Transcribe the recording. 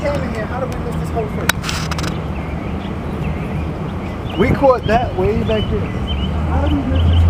came in here. How did we miss this whole thing? We caught that way back there. How did we miss this